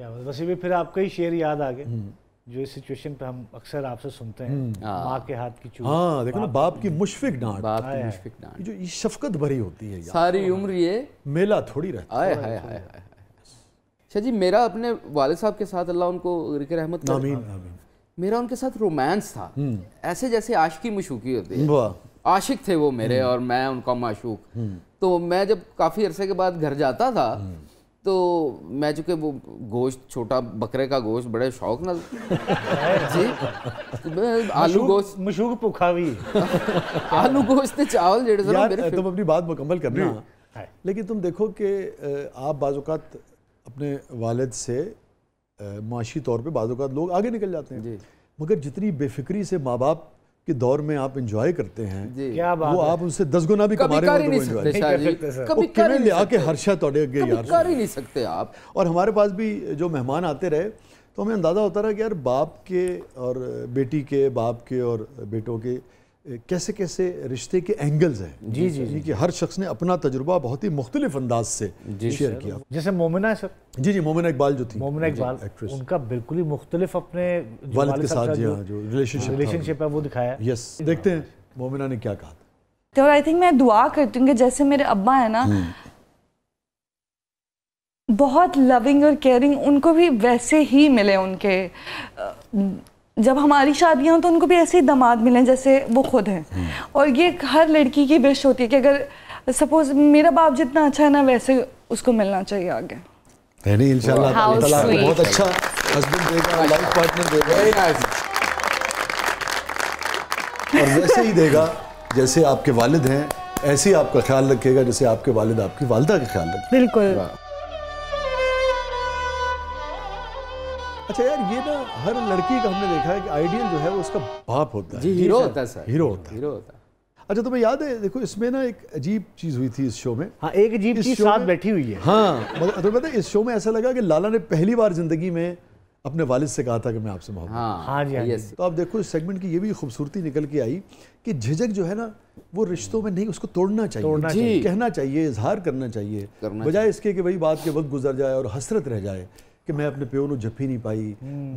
क्या बात वैसे भी फिर आपका ही शेर याद आ गए जो इस सिचुएशन पे हम अक्सर आपसे सुनते हैं। माँ के हाथ की चूक हाँ देखो ना बाप की मुशफिक डांट। बाप की मुश्किल डांट। जो शफकत भरी होती है सारी उम्र ये मेला थोड़ी रहता आए हाय हाय हाय हाय अच्छा जी मेरा अपने वाले साहब के साथ अल्लाह उनको रिक रहमत आमीन आमीन। मेरा उनके साथ रोमांस था। ऐसे जैसे आशिकी मशूकी होती है। आशिक थे वो मेरे और मैं उनका माशूक। तो मैं जब काफ़ी अरसे के बाद घर जाता था तो मैं चूँकि वो गोश्त छोटा बकरे का गोश्त बड़े शौक ना जी? तो आलू गोश्त मशूक भुखा भी आलू गोश्त ते चावल जेड़े मेरे तुम अपनी बात मुकम्मल करना है। लेकिन तुम देखो कि आप बाज़ात अपने वालिद से माशी तौर पे बाज़ात लोग आगे निकल जाते हैं। जी। मगर जितनी बेफिक्री से माँ बाप के दौर में आप इंजॉय करते हैं क्या बात वो आप उनसे दस गुना भी कमा रहे हैं हो नहीं तो सर। कभी कर ही ले नहीं आके हर्षा तोड़े अगे यार। कर ही नहीं सकते आप। और हमारे पास भी जो मेहमान आते रहे तो हमें अंदाज़ा होता रहा कि यार बाप के और बेटी के बाप के और बेटों के कैसे कैसे रिश्ते के एंगल्स हैं। जी जी जी। कि हर शख्स ने अपना तजुर्बा बहुत ही मुख्तलिफ़ अंदाज से शेयर किया। जैसे मोमिना सर। जी जी मोमिना इकबाल जो थी। मोमिना इकबाल एक्ट्रेस उनका बिल्कुल ही मुख्तलिफ़ अपने वालिद के साथ जी जो हाँ जो रिलेशनशिप रिलेशनशिप है वो दिखाया। यस देखते हैं मोमिना ने क्या कहा था। तो आई थिंक मैं दुआ करती हूँ कि जैसे मेरे अब्बा है ना बहुत लविंग और केयरिंग उनको भी वैसे ही मिले उनके जब हमारी शादियाँ हों तो उनको भी ऐसे ही दामाद मिले जैसे वो खुद हैं। और ये हर लड़की की विश होती है कि अगर सपोज़ मेरा बाप जितना अच्छा है ना वैसे उसको मिलना चाहिए आगे। नहीं इंशाल्लाह ताला बहुत अच्छा हस्बैंड देगा लाइफ पार्टनर देगा। और वैसे ही देगा जैसे आपके वालिद हैं ऐसे ही आपका ख्याल रखेगा जैसे आपके वालिद आपकी वालदा का ख्याल रखें। बिल्कुल। अच्छा यार ये ना हर लड़की का हमने देखा है कि आइडियल जो है वो उसका बाप होता है। जी हीरो होता है। सर हीरो होता है। हीरो होता है। अच्छा तुम्हें याद है देखो इसमें ना एक अजीब चीज़ हुई थी इस शो में। हाँ एक अजीब चीज़ साथ बैठी हुई है। हाँ मतलब तुम्हें पता है इस शो में ऐसा लगा कि लाला ने पहली बार ज़िंदगी में अपने वालिद से कहा था कि मैं आपसे मोहब्बत हाँ हाँ जी, हाँ। तो आप देखो इस सेगमेंट की ये भी खूबसूरती निकल के आई कि झिझक जो है ना वो रिश्तों में नहीं उसको तोड़ना चाहिए। तोड़ना। चाहिए। कहना चाहिए इजहार करना चाहिए। बजाय इसके कि भाई बात के वक्त गुजर जाए और हसरत रह जाए। कि मैं अपने प्यो ਨੂੰ ਜੱਫੀ ਨਹੀਂ ਪਾਈ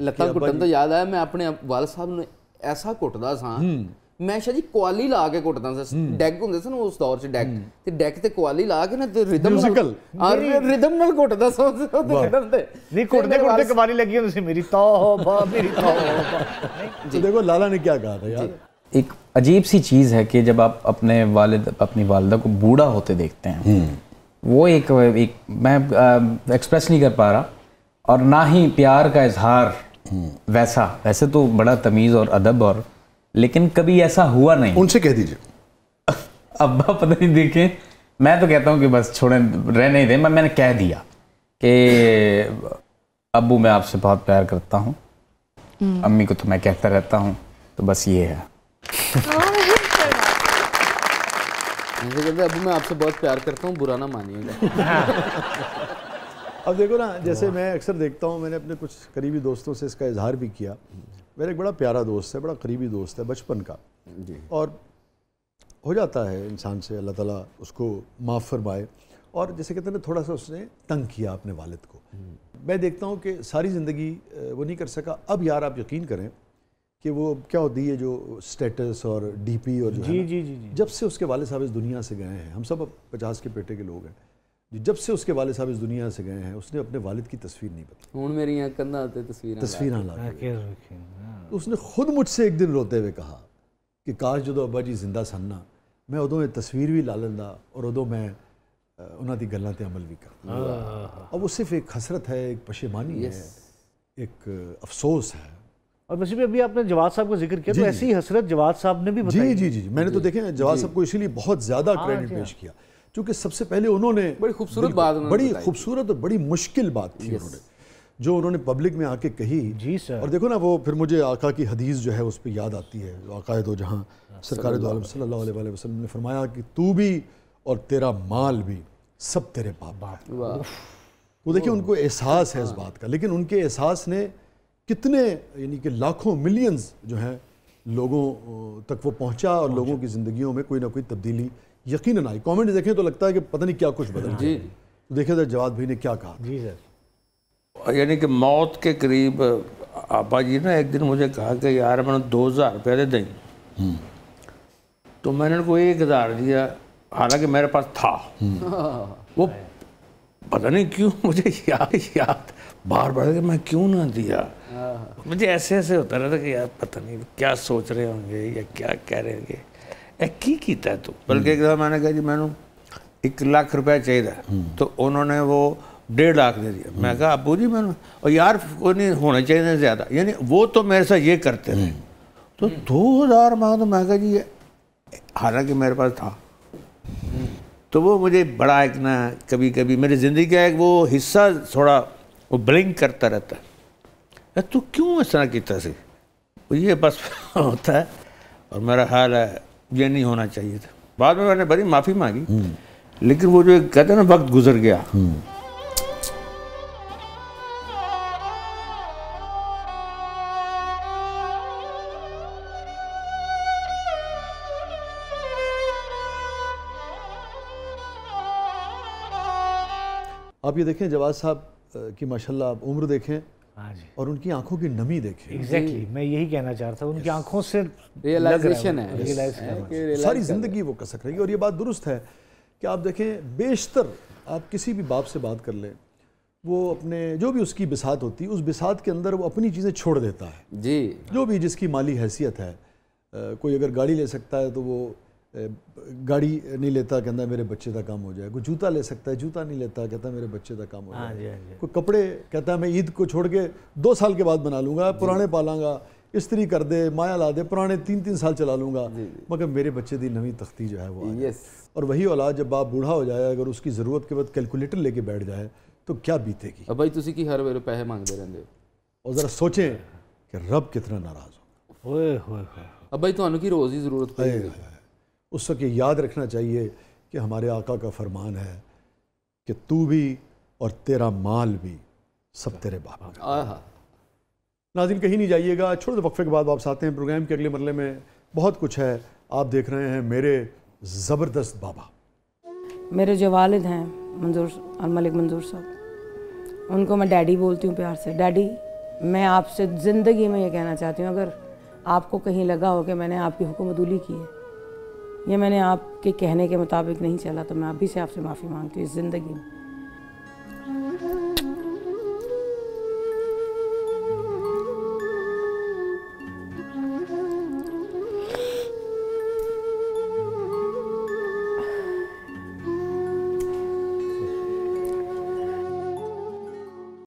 ਲੱਤਾਂ ਕੁੱਟਣ ਤੋਂ ਯਾਦ ਆਇਆ ਮੈਂ ਆਪਣੇ ਵਾਲ ਸਾਹਿਬ ਨੂੰ ਐਸਾ ਕੁੱਟਦਾ ਸਾਂ ਮੈਂ ਸ਼ਾਜੀ ਕੁਆਲੀ ਲਾ ਕੇ ਕੁੱਟਦਾ ਸਾਂ ਡੈਕ ਹੁੰਦੇ ਸਨ ਉਸ ਦੌਰ 'ਚ ਡੈਕ ਤੇ ਡੈਕ ਤੇ ਕੁਆਲੀ ਲਾ ਕੇ ਨਾ ਤੇ ਰਿਦਮ Musical? ਨਾਲ ਰਿਦਮ ਨਾਲ ਕੁੱਟਦਾ ਸਾਂ ਉਹਦੇ ਰਿਦਮ ਤੇ नहीं कुटते कुटते कमानी लगी है उसे मेरी तौबा मेरी तौबा तो देखो लाला ने क्या कहा था यार एक अजीब सी चीज़ है कि जब आप अपने वालिद अपनी वालदा को बूढ़ा होते देखते हैं वो एक एक मैं एक्सप्रेस नहीं कर पा रहा और ना ही प्यार का इजहार वैसा। वैसे तो बड़ा तमीज़ और अदब और लेकिन कभी ऐसा हुआ नहीं। उनसे कह दीजिए। अब्बा पता नहीं देखे मैं तो कहता हूँ कि बस छोड़े रहने ही दे। मैं मैंने कह दिया कि अबू मैं आपसे बहुत प्यार करता हूँ। अम्मी को तो मैं कहता रहता हूँ तो बस ये है। ऐसे कहते अब मैं आपसे बहुत प्यार करता हूँ बुरा ना मानिएगा। अब देखो ना जैसे मैं अक्सर देखता हूँ मैंने अपने कुछ करीबी दोस्तों से इसका इजहार भी किया। मेरा एक बड़ा प्यारा दोस्त है बड़ा करीबी दोस्त है बचपन का। जी। और हो जाता है इंसान से अल्लाह ताला उसको माफ़ फरमाए। और जैसे कहते हैं ना थोड़ा सा उसने तंग किया अपने वालिद को। मैं देखता हूँ कि सारी ज़िंदगी वो नहीं कर सका। अब यार आप यकीन करें कि वो क्या होती है जो स्टेटस और डीपी और जो जी, है जी जी जी। जब से उसके वाले साहब इस दुनिया से गए हैं हम सब अब पचास के पेटे के लोग हैं जब से उसके वाले साहब इस दुनिया से गए हैं उसने अपने वालिद की तस्वीर नहीं बताई। हूँ मेरी अकंदा आते तस्वीर तस्वीर ला उसने खुद मुझसे एक दिन रोते हुए कहा कि काश जो तो अबा जी ज़िंदा सन्ना मैं उदों एक तस्वीर भी ला लेंदा और उदों मैं उन्होंने गलों पर अमल भी कर अब वो सिर्फ़ एक हसरत है एक पशेमानी है एक अफसोस है। और वैसे भी अभी आपने जवाद साहब का ज़िक्र किया तो ऐसी ही हसरत जवाद साहब ने भी जी बताई जी जी जी। मैंने तो देखे जवाब साहब को इसीलिए बहुत ज़्यादा क्रेडिट पेश किया क्योंकि सबसे पहले उन्होंने बड़ी खूबसूरत बात बड़ी खूबसूरत और बड़ी मुश्किल बात थी उन्होंने जो उन्होंने पब्लिक में आके कही। जी सर। और देखो ना वो फिर मुझे आका की हदीस जो है उस पर याद आती है जो आका दो जहाँ सरकार दो आलम सल्लल्लाहु वसल्लम ने फरमाया कि तू भी और तेरा माल भी सब तेरे बाप बाप वो देखिए उनको एहसास है इस बात का लेकिन उनके एहसास ने कितने यानी कि लाखों मिलियंस जो हैं लोगों तक वो पहुँचा और लोगों की ज़िंदगियों में कोई ना कोई तब्दीली यकीनन आई। कमेंट देखें तो लगता है कि पता नहीं क्या कुछ बदल जी। तो देखे तो जवाब भाई ने क्या कहा जी सर। यानी कि मौत के करीब आपा जी ने एक दिन मुझे कहा कि यार मैंने दो हज़ार रुपया दे दें। तो मैंने उनको एक हज़ार दिया। हालाँकि मेरे पास था। वो पता नहीं क्यों मुझे याद याद बार बार मैं क्यों ना दिया? मुझे ऐसे ऐसे होता रहता कि यार पता नहीं क्या सोच रहे होंगे या क्या कह रहे होंगे। ए की कीता तू? बल्कि एक दफ़ा मैंने कहा जी मैंने एक लाख रुपया चाहिए तो उन्होंने वो डेढ़ लाख दे दिया। मैं कहा अबू जी मैंने और यार कोई नहीं होना चाहिए ज़्यादा। यानी वो तो मेरे साथ ये करते रहे तो दो हज़ार मांग तो मैं कहा जी हालाँकि मेरे पास था। तो वो मुझे बड़ा एक ना कभी कभी मेरी ज़िंदगी का एक वो हिस्सा थोड़ा वो ब्लिंक करता रहता है। तू क्यों इस तरह किया से? ये बस होता है और मेरा ख्याल है ये नहीं होना चाहिए था। बाद में मैंने बड़ी माफ़ी मांगी लेकिन वो जो कहते हैं ना वक्त गुजर गया। आप ये देखें जवाद साहब की माशाल्लाह आप उम्र देखें। और उनकी आँखों की नमी देखें। एग्जैक्टली exactly, मैं यही कहना चाह रहा था उनकी आँखों से रियलाइजेशन है रियलाइज़ करना सारी ज़िंदगी वो कसक रही है और ये बात दुरुस्त है कि आप देखें बेशतर आप किसी भी बाप से बात कर लें वो अपने जो भी उसकी बिसात होती है उस बिसात के अंदर वो अपनी चीज़ें छोड़ देता है। जी। जो भी जिसकी माली हैसियत है कोई अगर गाड़ी ले सकता है तो वो गाड़ी नहीं लेता कहता मेरे बच्चे का काम हो जाए। कोई जूता ले सकता है जूता नहीं लेता कहता मेरे बच्चे का काम हो हाँ जाए। हाँ कोई कपड़े कहता है मैं ईद को छोड़ के दो साल के बाद बना लूँगा पुराने पालांगा इस्त्री कर दे माया ला दे पुराने तीन तीन साल चला लूँगा। मगर मेरे बच्चे की नवी तख्ती जो है वो और वही औलाद जब बाप बूढ़ा हो जाए अगर उसकी ज़रूरत के बाद कैलकुलेटर लेके बैठ जाए तो क्या बीतेगी? अब भाई तुसी की हर वे पैसे मांगते रहते हो? और ज़रा सोचें कि रब कितना नाराज़ होगा। अब भाई तो की रोज़ ही ज़रूरत पड़ेगी उस वक्त ये याद रखना चाहिए कि हमारे आका का फरमान है कि तू भी और तेरा माल भी सब तेरे बाप नाजिन कहीं नहीं जाइएगा। छोटे से वक्फे के बाद वापस आते हैं प्रोग्राम के अगले मरले में। बहुत कुछ है। आप देख रहे हैं मेरे ज़बरदस्त बाबा। मेरे जो वालिद हैं मंजूर और मलिक मंजूर साहब उनको मैं डैडी बोलती हूँ प्यार से। डैडी मैं आपसे ज़िंदगी में ये कहना चाहती हूँ अगर आपको कहीं लगा हो कि मैंने आपकी हुकूमतूली की है या मैंने आपके कहने के मुताबिक नहीं चला तो मैं अभी से आपसे माफ़ी मांगती हूँ इस ज़िंदगी में।